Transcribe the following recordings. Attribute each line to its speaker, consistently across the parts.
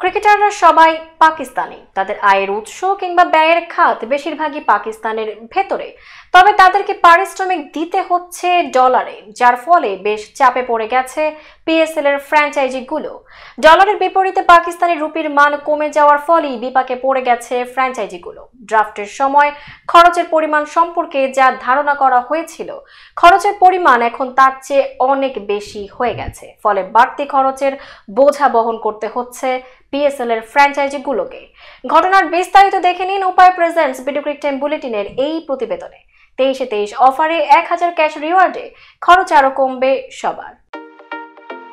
Speaker 1: ক্রিকেটাররা সবাই পাকিস্তানি। তাদের আয়ের উৎস কিংবা ব্যয়ের খাত বেশিরভাগই পাকিস্তানের ভেতরে। তবে তাদেরকে পারিশ্রমিক দিতে হচ্ছে ডলারে, যার ফলে বেশ চাপে পড়ে গেছে পিএসএল এর ফ্র্যাঞ্চাইজিগুলো। ডলারের বিপরীতে পাকিস্তানি রুপির মান কমে যাওয়ার ফলেই বিপাকে পড়ে গেছে ফ্র্যাঞ্চাইজিগুলো। ড্রাফটের সময় খরচের পরিমাণ সম্পর্কে যা ধারণা করা হয়েছিল, খরচের পরিমাণ এখন তার চেয়ে অনেক বেশি হয়ে গেছে। ফলে বাড়তি খরচের বোঝা বহন করতে হচ্ছে পিএসএল এর ফ্র্যাঞ্চাইজিগুলোকে ঘটনার বিস্তারিত দেখে নিন উপায় প্রেজেন্টস ভিডিও ক্রিক টাইম বুলেটিনের এই প্রতিবেদনে। তেইশে তেইশ অফারে এক হাজার ক্যাশ রিওয়ার্ডে খরচ আরও কমবে সবার।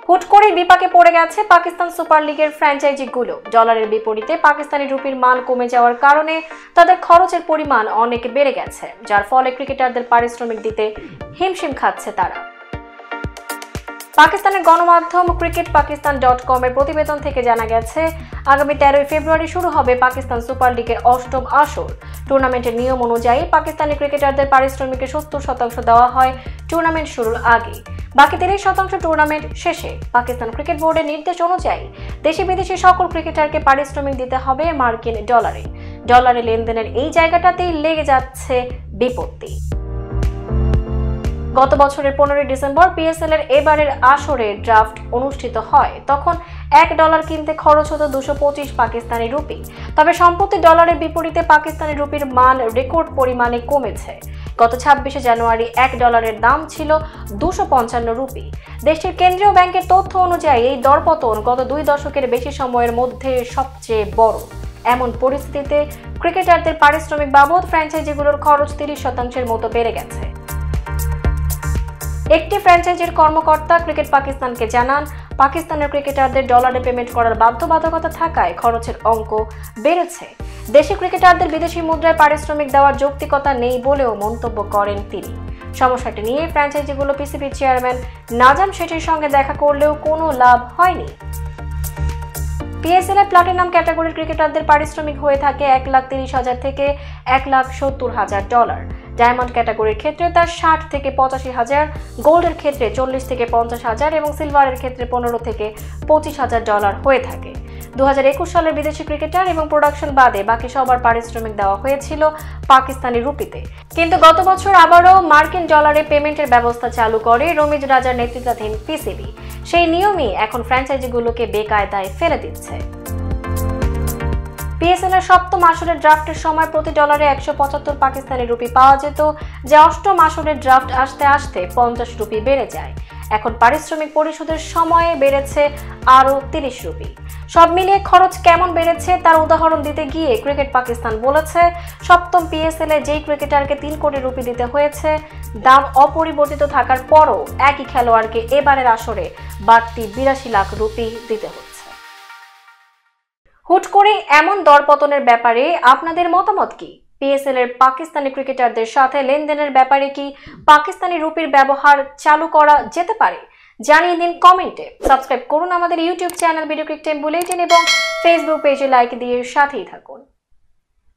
Speaker 1: হুট করে বিপাকে পড়ে গেছে পাকিস্তান সুপার লিগের ফ্র্যাঞ্চাইজিগুলো ডলারের বিপরীতে পাকিস্তানি রুপির মান কমে যাওয়ার কারণে তাদের খরচের পরিমাণ অনেক বেড়ে গেছে, যার ফলে ক্রিকেটারদের পারিশ্রমিক দিতে হিমশিম খাচ্ছে তারা। পাকিস্তানের গণমাধ্যম ক্রিকেট পাকিস্তান ডট কমের প্রতিবেদন থেকে জানা গেছে, আগামী তেরোই ফেব্রুয়ারি শুরু হবে পাকিস্তান সুপার লিগের অষ্টম আসর। টুর্নামেন্টের নিয়ম অনুযায়ী পাকিস্তানি ক্রিকেটারদের পারিশ্রমিকের সত্তর শতাংশ দেওয়া হয় টুর্নামেন্ট শুরুর আগে। বাকি তিরিশ শতাংশ টুর্নামেন্ট শেষে। পাকিস্তান ক্রিকেট বোর্ডের নির্দেশ অনুযায়ী দেশি বিদেশি সকল ক্রিকেটারকে পারিশ্রমিক দিতে হবে মার্কিন ডলারে। ডলারে লেনদেনের এই জায়গাটাতেই লেগে যাচ্ছে বিপত্তি। গত বছরের পনেরোই ডিসেম্বর পিএসএল এর এবারের আসরের ড্রাফট অনুষ্ঠিত হয়। তখন এক ডলার কিনতে খরচ হতো দুশো পঁচিশ পাকিস্তানি রুপি। তবে সম্প্রতি ডলারের বিপরীতে পাকিস্তানি রুপির মান রেকর্ড পরিমাণে কমেছে। গত ছাব্বিশে জানুয়ারি এক ডলারের দাম ছিল দুশো পঞ্চান্ন রুপি। দেশটির কেন্দ্রীয় ব্যাংকের তথ্য অনুযায়ী এই দরপতন গত দুই দশকের বেশি সময়ের মধ্যে সবচেয়ে বড়। এমন পরিস্থিতিতে ক্রিকেটারদের পারিশ্রমিক বাবদ ফ্র্যাঞ্চাইজিগুলোর খরচ তিরিশ শতাংশের মতো বেড়ে গেছে। একটি ফ্র্যাঞ্চাইজির কর্মকর্তা ক্রিকেট পাকিস্তানকে জানান, পাকিস্তানের ক্রিকেটারদের ডলারে পেমেন্ট করার বাধ্যবাধকতা থাকায় খরচের অঙ্ক বেড়েছে। দেশি ক্রিকেটারদের বিদেশি মুদ্রায় পারিশ্রমিক দেওয়ার যৌক্তিকতা নেই বলেও মন্তব্য করেন তিনি। সমস্যাটি নিয়ে ফ্র্যাঞ্চাইজিগুলো পিসিবি চেয়ারম্যান নাজাম শেঠির সঙ্গে দেখা করলেও কোনো লাভ হয়নি। পিএসএল এ প্লাটিনাম ক্যাটাগরির ক্রিকেটারদের পারিশ্রমিক হয়ে থাকে এক লাখ তিরিশ হাজার থেকে এক লাখ সত্তর হাজার ডলার। ডায়মন্ড ক্যাটাগরির ক্ষেত্রে তার ষাট থেকে পঁচাশি হাজার, গোল্ডের ক্ষেত্রে চল্লিশ থেকে পঞ্চাশ হাজার এবং সিলভারের ক্ষেত্রে পনেরো থেকে পঁচিশ হাজার ডলার হয়ে থাকে। দুহাজার একুশ সালের বিদেশি ক্রিকেটার এবং প্রোডাকশন বাদে বাকি সবার পারিশ্রমিক দেওয়া হয়েছিল পাকিস্তানি রুপিতে। কিন্তু গত বছর আবারও মার্কিন ডলারে পেমেন্টের ব্যবস্থা চালু করে রমিজ রাজার নেতৃত্বাধীন পিসিবি। সেই নিয়মই এখন ফ্র্যাঞ্চাইজিগুলোকে বেকায়দায় ফেলে দিচ্ছে। পিএসএল এর সপ্তম আসরের ড্রাফটের সময় প্রতি ডলারে একশো পঁচাত্তর পাকিস্তানি রুপি পাওয়া যেত, যা অষ্টম আসরের ড্রাফট আসতে আসতে পঞ্চাশ রুপি বেড়ে যায়। এখন পারিশ্রমিক পরিশোধের সময়ে বেড়েছে আরও তিরিশ রুপি। সব মিলিয়ে খরচ কেমন বেড়েছে তার উদাহরণ দিতে গিয়ে ক্রিকেট পাকিস্তান বলেছে, সপ্তম পিএসএল এ যেই ক্রিকেটারকে তিন কোটি রুপি দিতে হয়েছে, দাম অপরিবর্তিত থাকার পরও একই খেলোয়াড়কে এবারের আসরে বাড়তি বিরাশি লাখ রুপি দিতে হচ্ছে। হুট করে এমন দরপতনের ব্যাপারে আপনাদের মতামত কি? পিএসএল এর পাকিস্তানি ক্রিকেটারদের সাথে লেনদেনের ব্যাপারে কি পাকিস্তানি রুপির ব্যবহার চালু করা যেতে পারে? জানিয়ে দিন কমেন্টে। সাবস্ক্রাইব করুন আমাদের YouTube channel video Cric Time bulletin এবং ফেসবুক পেজে লাইক দিয়ে সাথেই থাকুন।